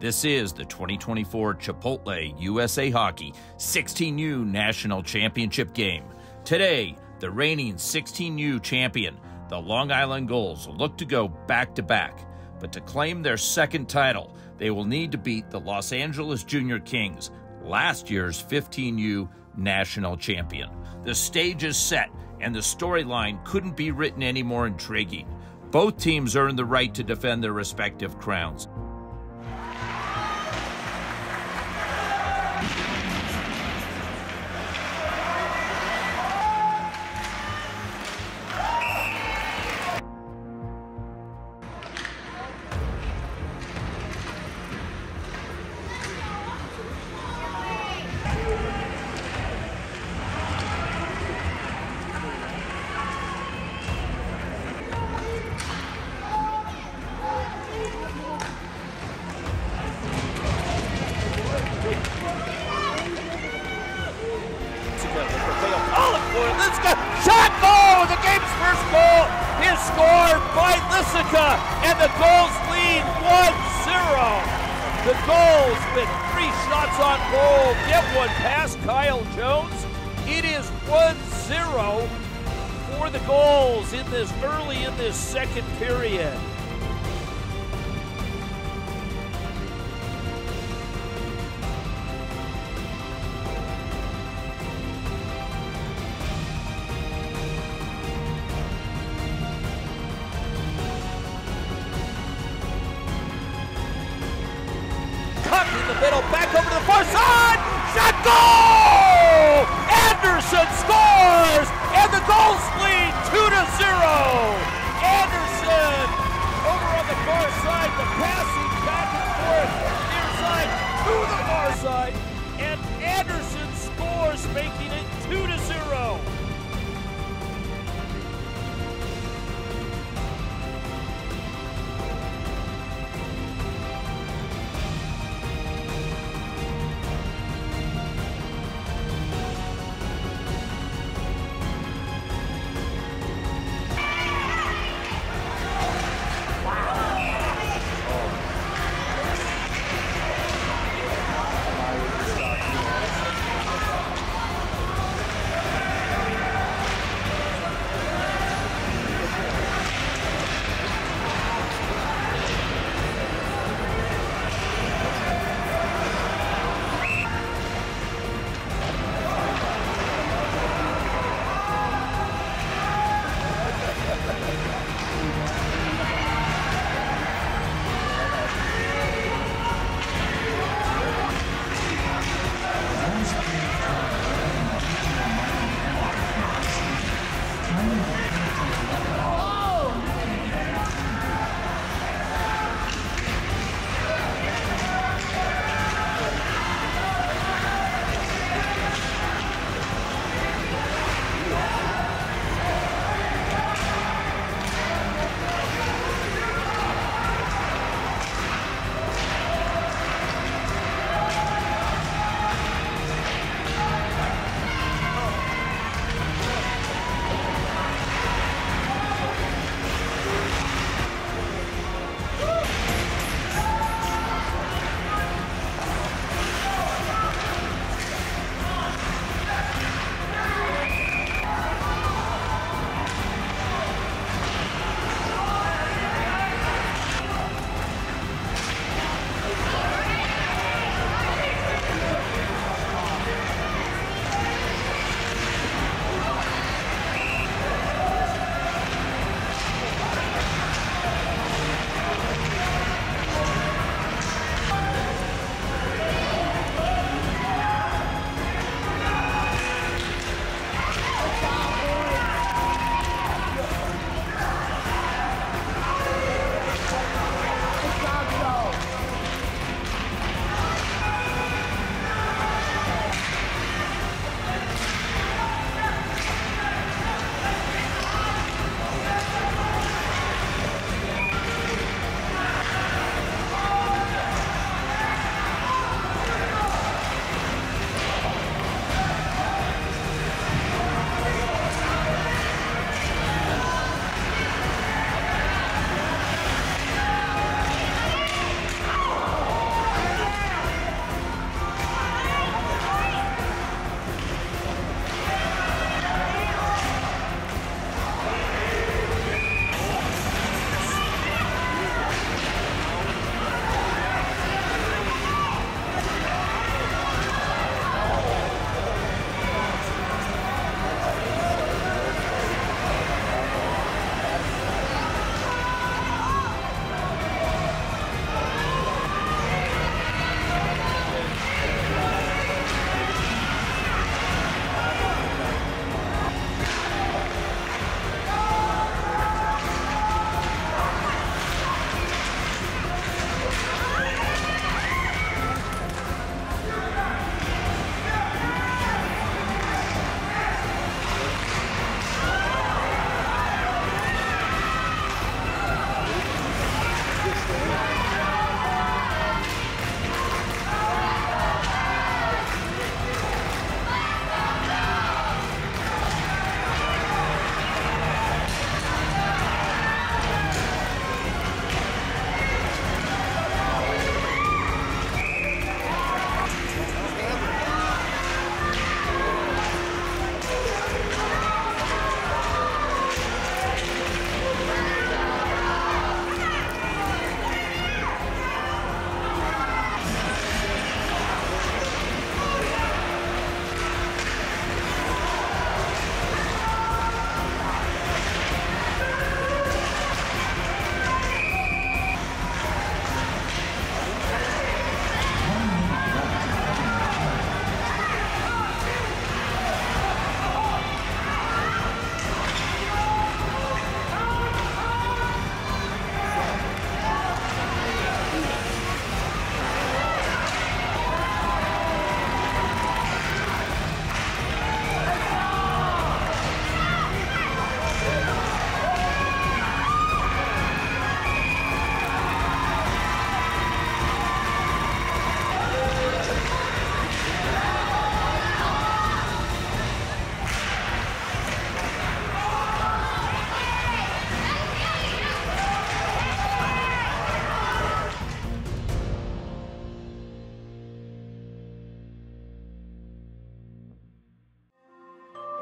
This is the 2024 Chipotle USA Hockey 16U National Championship game. Today, the reigning 16U champion, the Long Island Gulls, look to go back to back. But to claim their second title, they will need to beat the Los Angeles Junior Kings, last year's 15U national champion. The stage is set, and the storyline couldn't be written any more intriguing. Both teams earned the right to defend their respective crowns. Shot goal! The game's first goal is scored by Lasica, and the Gulls lead 1-0. The Gulls with three shots on goal get one past Kyle Jones. It is 1-0 for the Gulls in this early in this second period. In the middle, back over to the far side. Shot goal! Anderson scores, and the Gulls lead two to zero. Anderson over on the far side, the passing back and forth, near side to the far side, and Anderson scores, making it two to zero.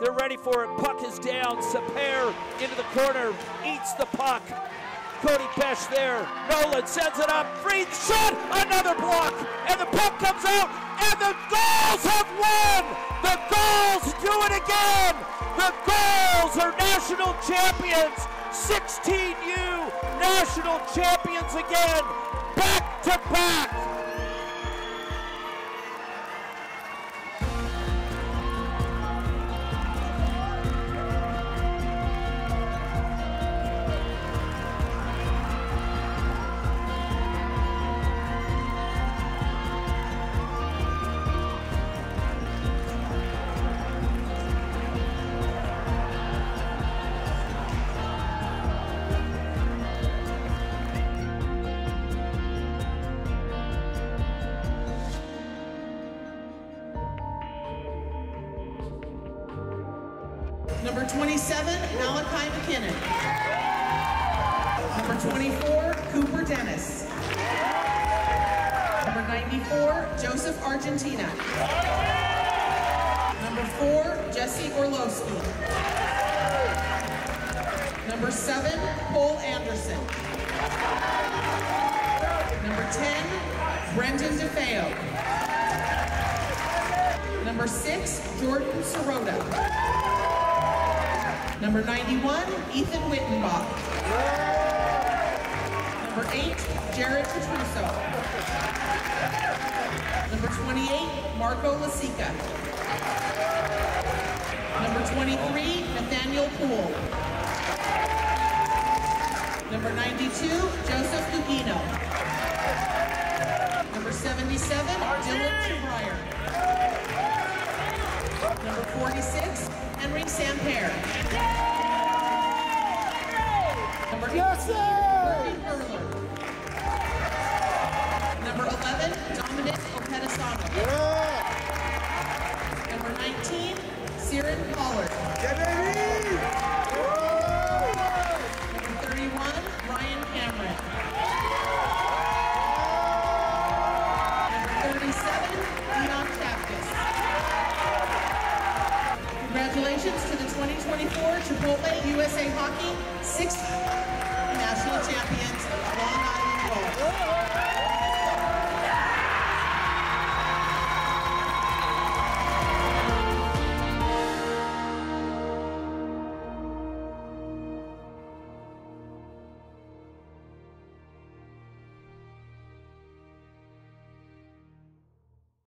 They're ready for it. Puck is down. Sapere into the corner. Eats the puck. Cody Besh there. Nolan sends it up. Freed shot. Another block. And the puck comes out. And the Gulls have won. The Gulls do it again. The Gulls are national champions. 16U national champions again. Back to back. Number 27, Malachi McKinnon. Number 24, Cooper Dennis. Number 94, Joseph Argentina. Number 4, Jesse Orlowski. Number 7, Cole Anderson. Number 10, Brendan DeFeo. Number 6, Jordan Sirota. Number 91, Ethan Wittenbach. Number 8, Jared Petruso. Number 28, Marco Lasica. Number 23, Nathaniel Poole. Number 92, Joseph Gugino. Number 77, Dylan Chebrier. Number 46, Henry Samper. Number 18, Murphy Furler. Number 11, Dominic Opedisano. Number 19, Siren Pollard. Number